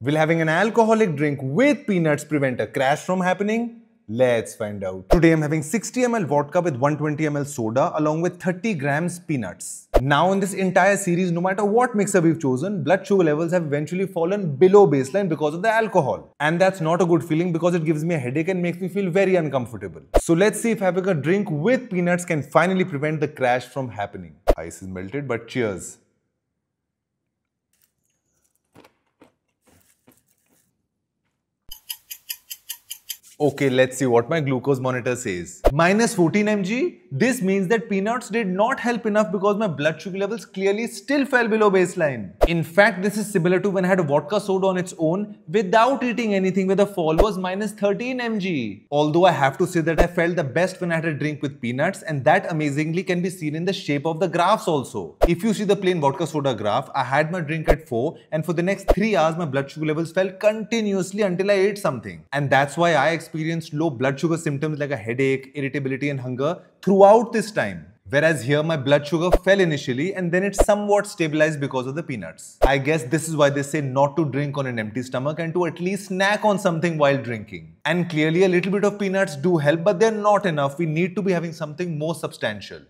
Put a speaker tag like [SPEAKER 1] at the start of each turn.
[SPEAKER 1] Will having an alcoholic drink with peanuts prevent a crash from happening? Let's find out. Today I'm having 60 ml vodka with 120 ml soda along with 30 grams peanuts. Now in this entire series, no matter what mixer we've chosen, blood sugar levels have eventually fallen below baseline because of the alcohol. And that's not a good feeling because it gives me a headache and makes me feel very uncomfortable. So let's see if having a drink with peanuts can finally prevent the crash from happening. Ice is melted, but cheers. Okay, let's see what my glucose monitor says. Minus 14 mg? This means that peanuts did not help enough because my blood sugar levels clearly still fell below baseline. In fact, this is similar to when I had a vodka soda on its own without eating anything where the fall was minus 13 mg. Although I have to say that I felt the best when I had a drink with peanuts and that amazingly can be seen in the shape of the graphs also. If you see the plain vodka soda graph, I had my drink at 4 and for the next 3 hours my blood sugar levels fell continuously until I ate something. And that's why I experienced low blood sugar symptoms like a headache, irritability and hunger throughout this time. Whereas here my blood sugar fell initially and then it somewhat stabilized because of the peanuts. I guess this is why they say not to drink on an empty stomach and to at least snack on something while drinking. And clearly a little bit of peanuts do help but they're not enough. We need to be having something more substantial.